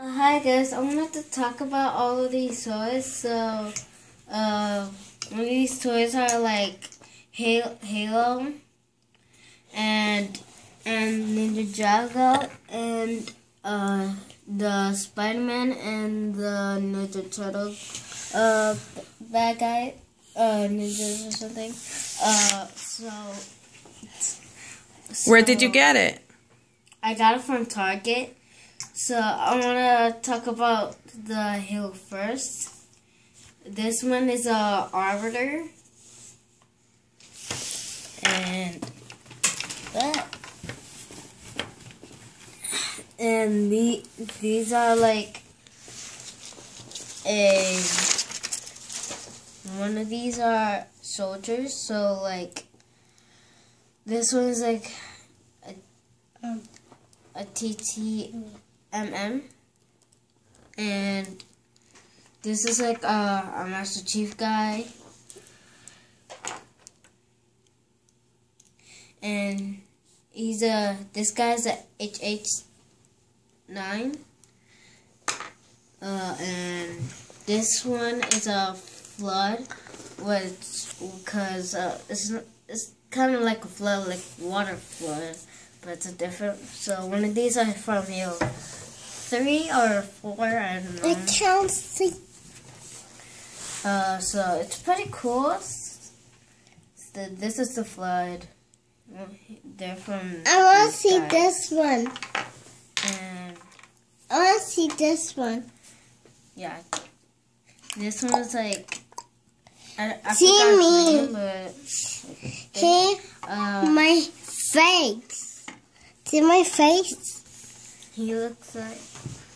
Hi guys, I wanted to talk about all of these toys. So, uh, these toys are like Halo and and Ninjago and uh, the Spider-Man and the Ninja Turtle uh, bad guy uh, ninjas or something. Uh, so, so where did you get it? I got it from Target. So I want to talk about the hill first. This one is a arbiter. And that. And the, these are like a one of these are soldiers so like this one is like a, um, a TT MM. And this is like a, a Master Chief guy. And he's a, this guy's a HH9. Uh, and this one is a flood, which, because uh, it's, it's kind of like a flood, like water flood, but it's a different, so one of these are from you three or four, I don't know. It counts three. Uh, so it's pretty cool. The, this is the flood. They're from. I want to see guys. this one. And I want to see this one. Yeah, this one is like. I, I see me. Name, but see uh, my face. See my face he looks like.